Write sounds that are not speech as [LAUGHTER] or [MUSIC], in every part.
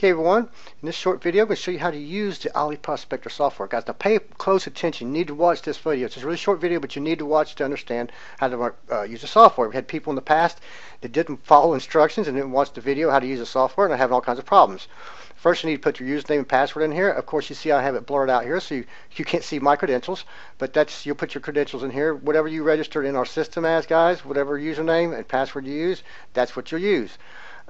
Okay, everyone, in this short video, I'm going to show you how to use the Ali Prospector software. Guys, now pay close attention. You need to watch this video. It's a really short video, but you need to watch to understand how to uh, use the software. We had people in the past that didn't follow instructions and didn't watch the video how to use the software, and are having all kinds of problems. First, you need to put your username and password in here. Of course, you see I have it blurred out here, so you, you can't see my credentials, but that's you'll put your credentials in here. Whatever you registered in our system as, guys, whatever username and password you use, that's what you'll use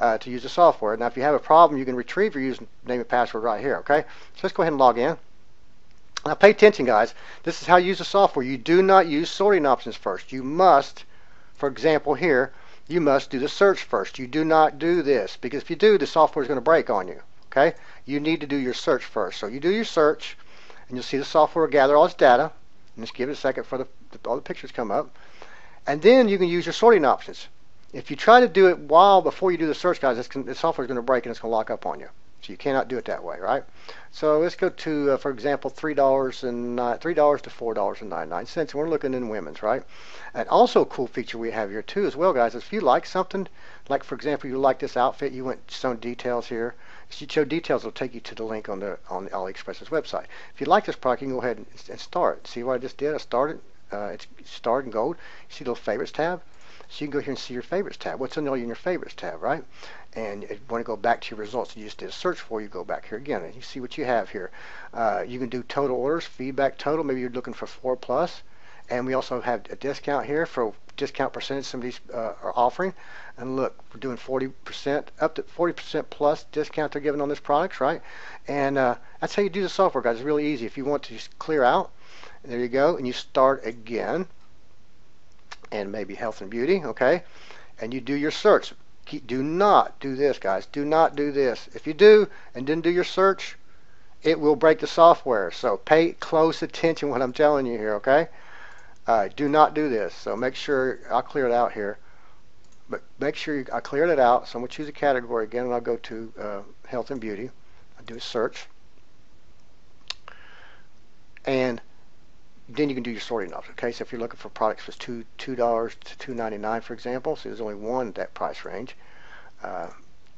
uh, to use the software. Now, if you have a problem, you can retrieve your username and password right here, okay? So let's go ahead and log in. Now, pay attention, guys. This is how you use the software. You do not use sorting options first. You must, for example here, you must do the search first. You do not do this, because if you do, the software is going to break on you, okay? You need to do your search first. So you do your search, and you'll see the software gather all its data. And just give it a second for the, all the pictures come up. And then you can use your sorting options. If you try to do it while before you do the search, guys, the software is going to break and it's going to lock up on you. So you cannot do it that way, right? So let's go to, uh, for example, three dollars and three dollars to four dollars and ninety nine cents. We're looking in women's, right? And also a cool feature we have here too, as well, guys. Is if you like something, like for example, you like this outfit, you went some details here. If you show details, it'll take you to the link on the on the AliExpress's website. If you like this product, you can go ahead and, and start. See what I just did? I started. Uh, it's starred in gold. See the little favorites tab? So you can go here and see your favorites tab. What's in your favorites tab, right? And you want to go back to your results you just did a search for, you go back here again and you see what you have here. Uh, you can do total orders, feedback total. Maybe you're looking for four plus. And we also have a discount here for discount percentage somebody's uh, are offering. And look, we're doing 40%, up to 40% plus discount they're giving on this products, right? And uh, that's how you do the software, guys. It's really easy. If you want to just clear out, there you go, and you start again and maybe health and beauty, okay? And you do your search. Do not do this, guys. Do not do this. If you do and didn't do your search, it will break the software. So pay close attention [LAUGHS] what I'm telling you here, okay? Uh, do not do this. So make sure, I'll clear it out here. But make sure you, I cleared it out. So I'm going to choose a category again, and I'll go to uh, health and beauty. I'll do a search. And then you can do your sorting options. Okay, so if you're looking for products for two two dollars to two ninety nine, for example, so there's only one that price range. Uh,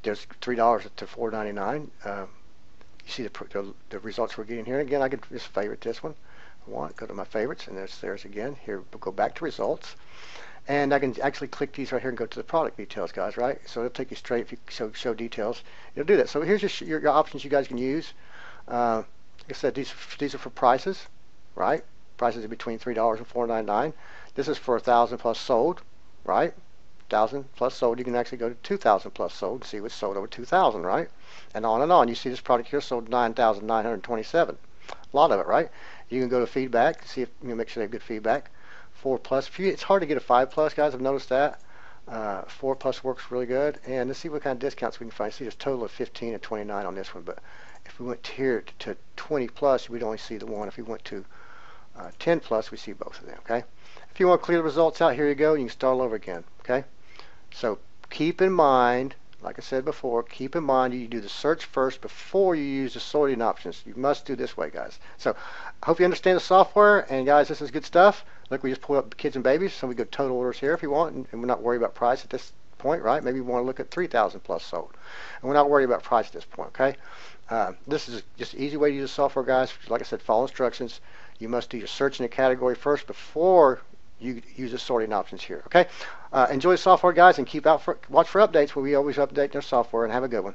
there's three dollars to four ninety nine. Uh, you see the, the, the results we're getting here. Again, I can just favorite this one. I want go to my favorites, and there's there's again. Here we'll go back to results, and I can actually click these right here and go to the product details, guys. Right, so it'll take you straight if you show show details. It'll do that. So here's your your, your options you guys can use. Uh, like I said, these these are for prices, right? Prices between three dollars and four ninety nine. This is for a thousand plus sold, right? Thousand plus sold. You can actually go to two thousand plus sold. And see what's sold over two thousand, right? And on and on. You see this product here sold nine thousand nine hundred twenty-seven. A lot of it, right? You can go to feedback, see if you know, make sure they have good feedback. Four plus. It's hard to get a five plus, guys. I've noticed that. Uh, four plus works really good. And let's see what kind of discounts we can find. See, there's a total of 15 and 29 on this one. But if we went here to 20 plus, we'd only see the one. If we went to uh, 10 plus, we see both of them, okay? If you want to clear the results out, here you go. You can start all over again, okay? So keep in mind, like I said before, keep in mind you do the search first before you use the sorting options. You must do this way, guys. So I hope you understand the software. And guys, this is good stuff. Look, we just pulled up kids and babies. So we go total orders here if you want. And, and we're not worried about price at this point, right? Maybe you want to look at 3,000 plus sold. And we're not worried about price at this point, okay? Uh, this is just an easy way to use the software, guys. Like I said, follow instructions. You must do your search in a category first before you use the sorting options here. Okay. Uh, enjoy the software, guys, and keep out for watch for updates where we always update their software. And have a good one.